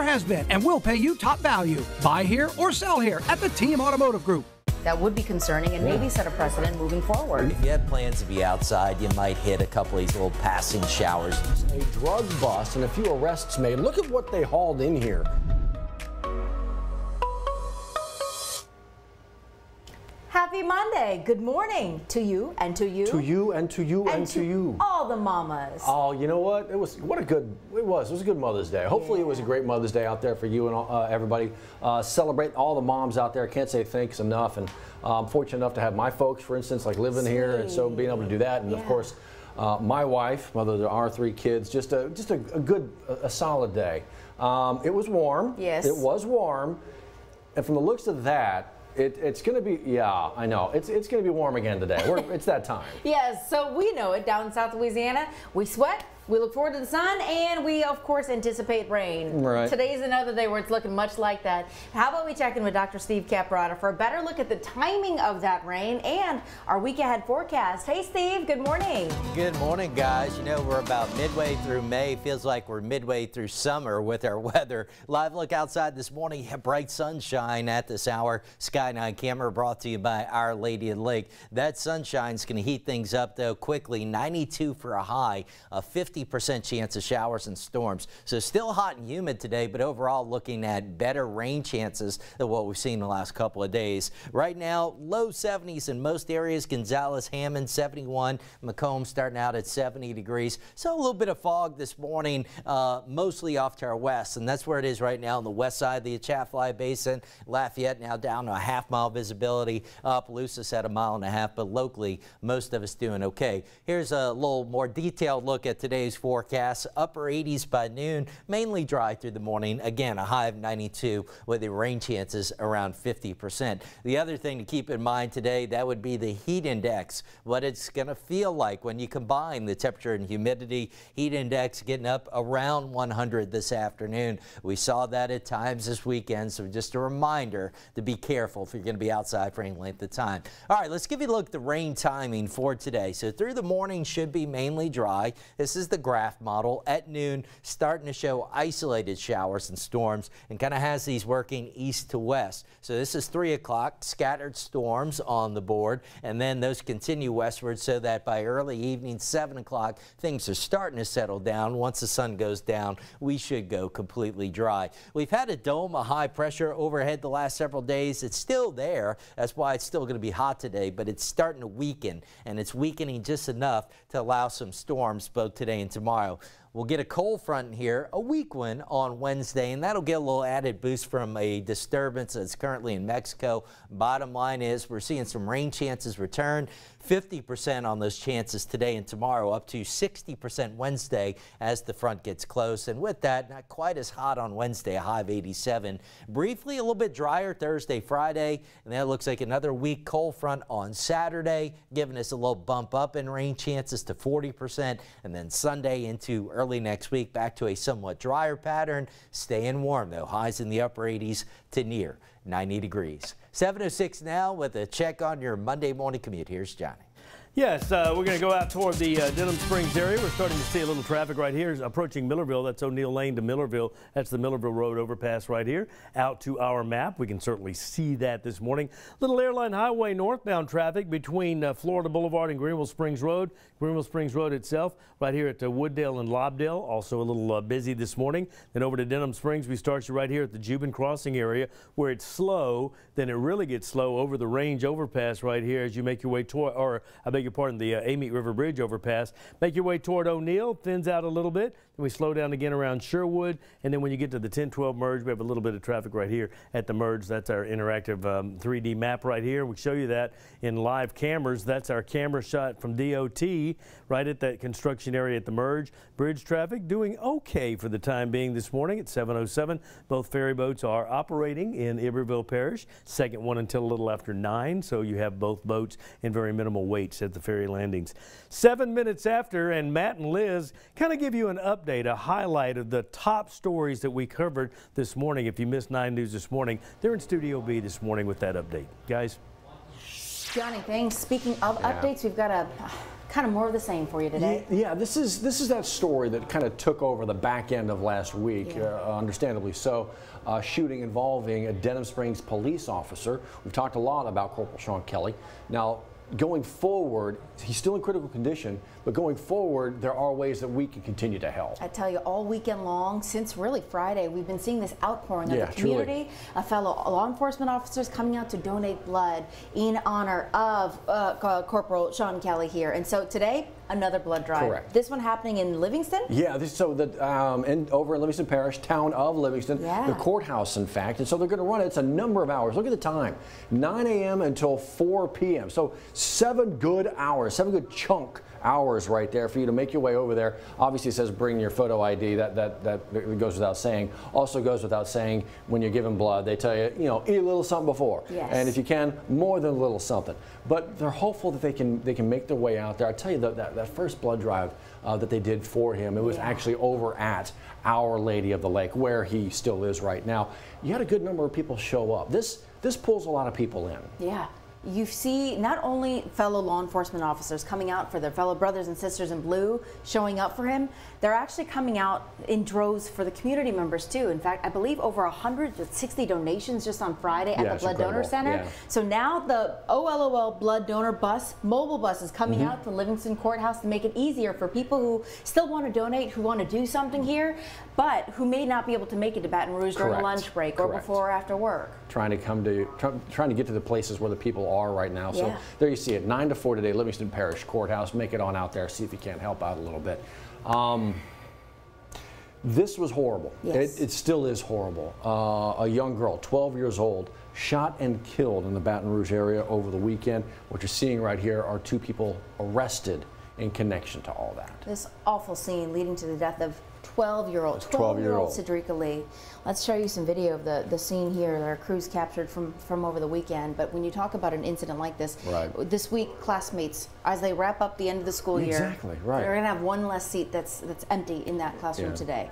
has been and we'll pay you top value. Buy here or sell here at the Team Automotive Group. That would be concerning and maybe set a precedent moving forward. If you have plans to be outside, you might hit a couple of these little passing showers. A drug bust and a few arrests made. Look at what they hauled in here. Happy Monday. Good morning to you and to you. To you and to you and, and to, you. All the mamas. Oh, you know what? It was what a good. It was. It was a good Mother's Day. Hopefully, yeah. it was a great Mother's Day out there for you and uh, everybody. Uh, celebrate all the moms out there. Can't say thanks enough. And uh, I'm fortunate enough to have my folks, for instance, like living Sweet. here, and so being able to do that. And yeah. of course, uh, my wife, mother of our three kids. Just a just a, a good, a, a, solid day. Um, it was warm. Yes. It was warm. And from the looks of that, it, it's going to be, yeah, I know. It's, it's going to be warm again today. It's that time. yes, so we know it down in South Louisiana. We sweat, we look forward to the sun, and we, of course, anticipate rain. Right. Today's another day where it's looking much like that. How about we check in with Dr. Steve Caparotta for a better look at the timing of that rain and our week ahead forecast. Hey, Steve, good morning. Good morning, guys. You know, we're about midway through May. Feels like we're midway through summer with our weather. Live look outside this morning, bright sunshine at this hour. Sky 9 camera brought to you by Our Lady of the Lake. That sunshine's going to heat things up, though, quickly. 92 for a high, a 50 50% chance of showers and storms. So still hot and humid today, but overall looking at better rain chances than what we've seen the last couple of days. Right now, low 70s in most areas. Gonzales, Hammond, 71. McComb starting out at 70 degrees. So a little bit of fog this morning, uh, mostly off to our west, and that's where it is right now on the west side of the Atchafalaya Basin. Lafayette now down to a half mile visibility. Opelousas at a mile and a half, but locally, most of us doing okay. Here's a little more detailed look at today today's forecast. Upper 80s by noon, mainly dry through the morning. Again, a high of 92 with the rain chances around 50%. The other thing to keep in mind today, that would be the heat index, what it's going to feel like when you combine the temperature and humidity. Heat index getting up around 100 this afternoon. We saw that at times this weekend, so just a reminder to be careful if you're going to be outside for any length of time. All right, let's give you a look at the rain timing for today. So through the morning should be mainly dry. This is the graph model at noon, starting to show isolated showers and storms and kind of has these working east to west. So this is 3 o'clock, scattered storms on the board, and then those continue westward so that by early evening, 7 o'clock, things are starting to settle down. Once the sun goes down, we should go completely dry. We've had a dome of high pressure overhead the last several days. It's still there. That's why it's still going to be hot today, but it's starting to weaken, and it's weakening just enough to allow some storms both today tomorrow. We'll get a cold front here, a weak one on Wednesday, and that'll get a little added boost from a disturbance that's currently in Mexico. Bottom line is we're seeing some rain chances return. 50% on those chances today and tomorrow, up to 60% Wednesday as the front gets close. And with that, not quite as hot on Wednesday, a high of 87. Briefly, a little bit drier Thursday, Friday, and that looks like another weak cold front on Saturday, giving us a little bump up in rain chances to 40%. And then Sunday into early next week, back to a somewhat drier pattern. Staying warm, though. Highs in the upper 80s to near 90 degrees. 706 now with a check on your Monday morning commute. Here's Johnny. Yes, uh, we're going to go out toward the uh, Denham Springs area. We're starting to see a little traffic right here approaching Millerville. That's O'Neill Lane to Millerville. That's the Millerville Road overpass right here. Out to our map. We can certainly see that this morning. Little Airline Highway northbound traffic between uh, Florida Boulevard and Greenwell Springs Road. Greenwell Springs Road itself right here at uh, Wooddale and Lobdell. Also a little uh, busy this morning. Then over to Denham Springs. We start you right here at the Juban Crossing area where it's slow. Then it really gets slow over the range overpass right here as you make your way toward, or I beg your pardon, the uh, Amite River Bridge overpass. Make your way toward O'Neill, thins out a little bit. Then we slow down again around Sherwood. And then when you get to the 1012 merge, we have a little bit of traffic right here at the merge. That's our interactive um, 3D map right here. We show you that in live cameras. That's our camera shot from DOT right at that construction area at the merge. Bridge traffic doing okay for the time being this morning at 707. Both ferry boats are operating in Iberville Parish. Second one until a little after 9. So you have both boats in very minimal waits at the ferry landings. Seven minutes after, and Matt and Liz kind of give you an update, a highlight of the top stories that we covered this morning. If you missed 9 News this morning, they're in Studio B this morning with that update. Guys. Johnny, thanks. Speaking of yeah. updates, we've got a kind of more of the same for you today. Yeah, this is this is that story that kind of took over the back end of last week, Yeah. uh, understandably so. Uh, shooting involving a Denham Springs police officer. We've talked a lot about Corporal Shawn Kelly. Now, going forward, he's still in critical condition, but going forward, there are ways that we can continue to help. I tell you, all weekend long, since really Friday, we've been seeing this outpouring of Yeah, the community, of fellow law enforcement officers coming out to donate blood in honor of uh, Corporal Shawn Kelly here. And so today, another blood drive. Correct. This one happening in Livingston. Yeah, this, so the um, in, over in Livingston Parish, town of Livingston, Yeah. the courthouse, in fact, and so they're going to run it. It's a number of hours. Look at the time, 9 a.m. until 4 p.m. So seven good hours, seven good chunk hours right there for you to make your way over there. Obviously, it says bring your photo ID. That that that goes without saying. Also goes without saying when you're giving blood, they tell you, you know, eat a little something before, Yes. and if you can, more than a little something. But they're hopeful that they can they can make their way out there. I tell you that that, that first blood drive uh, that they did for him, it was Yeah. actually over at Our Lady of the Lake, where he still is right now. You had a good number of people show up. This this pulls a lot of people in. Yeah. You see not only fellow law enforcement officers coming out for their fellow brothers and sisters in blue, showing up for him, they're actually coming out in droves for the community members too. In fact, I believe over 160 donations just on Friday at Yeah, the Blood Donor. Center. Yeah. So now the OLOL Blood Donor Bus, mobile bus, is coming Mm-hmm. out to Livingston Courthouse to make it easier for people who still want to donate, who want to do something here, but who may not be able to make it to Baton Rouge during a lunch break or Correct. before or after work. Trying to come to try, trying to get to the places where the people are right now. So Yeah. there you see it, nine to four today, Livingston Parish Courthouse. Make it on out there. See if you can't help out a little bit. Um, this was horrible. Yes. It, it still is horrible. Uh, a young girl, 12 years old, shot and killed in the Baton Rouge area over the weekend. What you're seeing right here are two people arrested in connection to all that. This awful scene leading to the death of 12-year-old, 12-year-old. 12-year-old Cedrica Lee. Let's show you some video of the, the scene here that our crews captured from, from over the weekend. But when you talk about an incident like this, Right. this week, classmates, as they wrap up the end of the school year, Exactly, right. they're going to have one less seat that's, that's empty in that classroom Yeah. today.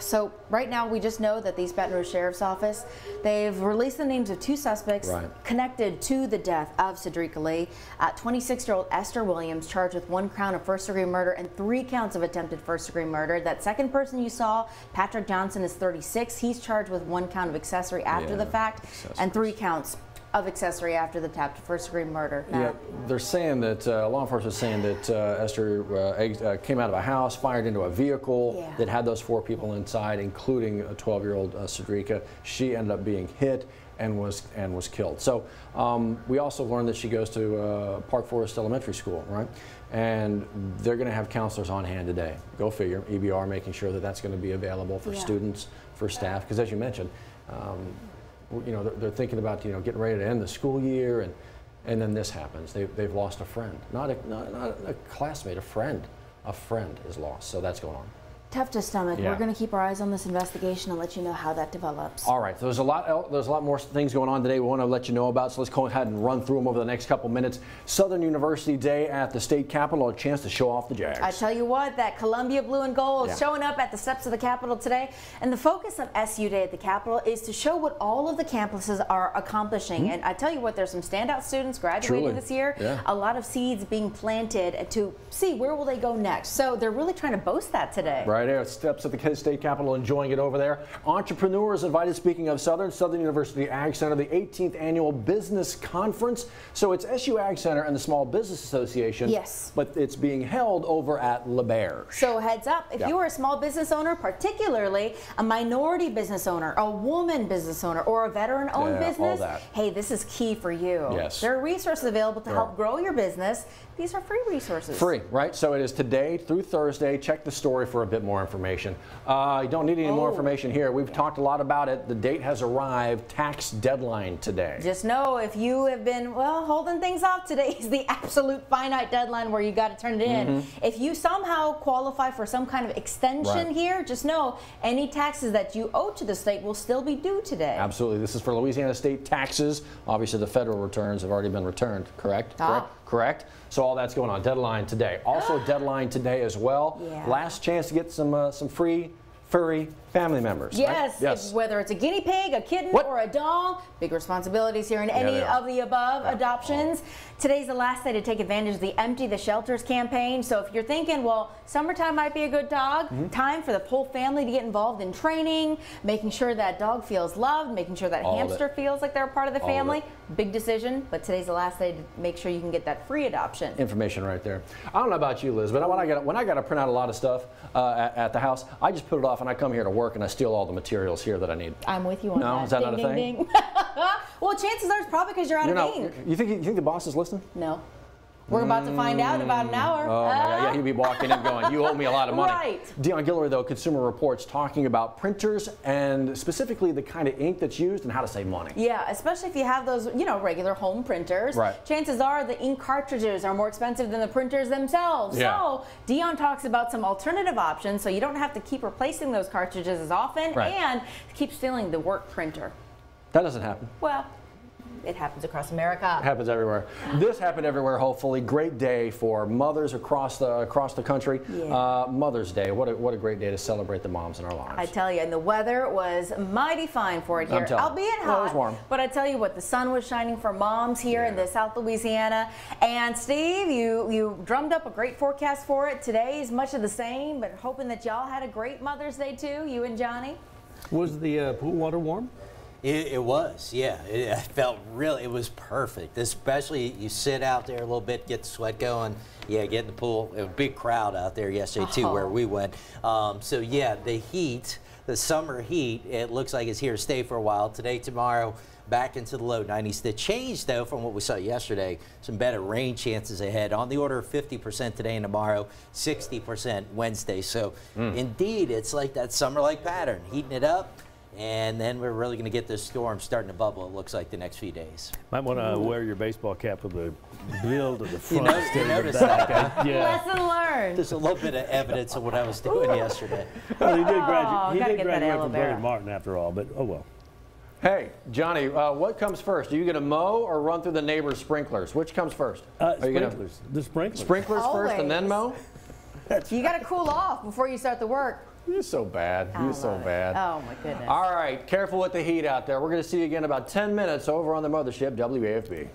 So right now, we just know that the Baton Rouge Sheriff's Office, they've released the names of two suspects Right. connected to the death of Cedrica Lee. Uh, 26-year-old Esther Williams charged with one count of first-degree murder and three counts of attempted first-degree murder. That second person you saw, Patrick Johnson, is 36. He's charged with one count of accessory after Yeah, the fact and three counts of accessory after the tap to first-degree murder. Yeah, they're saying that uh, law enforcement is saying that uh, Esther uh, uh, came out of a house, fired into a vehicle Yeah. that had those four people inside, including a 12-year-old uh, Cedrica. She ended up being hit and was and was killed. So um, we also learned that she goes to uh, Park Forest Elementary School, right? And they're going to have counselors on hand today. Go figure. EBR making sure that that's going to be available for Yeah. students, for staff, because as you mentioned. Um, you know, they're, they're thinking about, you know, getting ready to end the school year and, and then this happens. They, they've lost a friend. Not a, not, not a classmate, a friend. A friend is lost. So that's going on. Tough to stomach. Yeah. We're going to keep our eyes on this investigation and let you know how that develops. All right, there's a lot. There's a lot more things going on today. We want to let you know about. So let's go ahead and run through them over the next couple minutes. Southern University Day at the state capitol, a chance to show off the Jags. I tell you what, that Columbia blue and gold Yeah. is showing up at the steps of the Capitol today. And the focus of SU Day at the Capitol is to show what all of the campuses are accomplishing. And I tell you what, there's some standout students graduating Hmm? Truly. this year. Yeah. A lot of seeds being planted to see where will they go next. So they're really trying to boast that today. Right there, steps at the state capitol, enjoying it over there. Entrepreneurs invited. Speaking of Southern, Southern University Ag Center, the 18th annual business conference. So it's SU Ag Center and the Small Business Association. Yes. But it's being held over at L'Auberge. So heads up, if Yeah. you are a small business owner, particularly a minority business owner, a woman business owner, or a veteran-owned Yeah, business, hey, this is key for you. Yes. There are resources available to There help are. grow your business. These are free resources. Free, right? So it is today through Thursday. Check the story for a bit more information. Uh, you don't need any more Oh. information here. We've talked a lot about it. The date has arrived. Tax deadline today. Just know if you have been, well, holding things off, today is the absolute finite deadline where you got to turn it in. If you somehow qualify for some kind of extension. Right. here, just know any taxes that you owe to the state will still be due today. Absolutely. This is for Louisiana state taxes. Obviously, the federal returns have already been returned, correct? Ah. Correct? Correct. So all that's going on. Deadline today. Also, deadline today as well. Yeah. Last chance to get some uh, some free furry family members. right? Yes, Yes. if- whether it's a guinea pig, a kitten, What? or a dog, big responsibilities here in any they of the above Yeah. adoptions. Today's the last day to take advantage of the Empty the Shelters campaign. So if you're thinking, well, summertime might be a good dog, Mm-hmm. time for the whole family to get involved in training, making sure that dog feels loved, making sure that All hamster feels like they're a part of the All family. it. Big decision, but today's the last day to make sure you can get that free adoption. information right there. I don't know about you, Liz, but when I got when I got to print out a lot of stuff uh, at, at the house, I just put it off and I come here to work and I steal all the materials here that I need. I'm with you on No? is that ding, not a ding, thing? ding. well, chances are it's probably because you're out You're of not, ink. you think you think the boss is listening? No. We're about to find out about an hour. Oh God! Yeah, he'd be walking in going, "You owe me a lot of money." Right. Dion Guillory, though, Consumer Reports, talking about printers and specifically the kind of ink that's used and how to save money. Yeah, especially if you have those, you know, regular home printers. Right. Chances are the ink cartridges are more expensive than the printers themselves. Yeah. So Dion talks about some alternative options so you don't have to keep replacing those cartridges as often Right. and keep stealing the work printer. That doesn't happen. Well, it happens across America. It happens everywhere. This happened everywhere. Hopefully, great day for mothers across the across the country. Yeah. Uh, Mother's Day. What a, what a great day to celebrate the moms in our lives. I tell you, and the weather was mighty fine for it I'm here, telling you. albeit Well, it hot. was warm. But I tell you what, the sun was shining for moms here in the South Louisiana. And Steve, you you drummed up a great forecast for it. Today is much of the same, but hoping that y'all had a great Mother's Day too, you and Johnny. Was the uh, pool water warm? It, it was, yeah. It, it felt really, it was perfect. Especially you sit out there a little bit, get the sweat going. Yeah, get in the pool. It was a big crowd out there yesterday too, where Oh. we went. Um, so yeah, the heat, the summer heat, it looks like it's here to stay for a while. Today, tomorrow, back into the low 90s. The change though from what we saw yesterday, some better rain chances ahead on the order of 50% today and tomorrow, 60% Wednesday. So indeed, it's like that summer-like pattern, heating it up. And then we're really going to get this storm starting to bubble, it looks like, the next few days. Might want to wear your baseball cap with the bill to the front know- instead you of the noticed back. that, I- yeah. Lesson learned. There's a little bit of evidence of what I was doing yesterday. Well, he did, Oh, he did graduate from vera. Brother Martin after all, but oh well. Hey, Johnny, uh, what comes first? Are you going to mow or run through the neighbor's sprinklers? Which comes first? Uh, Are you gonna- sprinklers. The sprinklers. sprinklers first and then mow? You got to cool off before you start the work. You're so bad. I You're so it. bad. Oh my goodness. All right, careful with the heat out there. We're going to see you again in about 10 minutes over on the mothership, WAFB.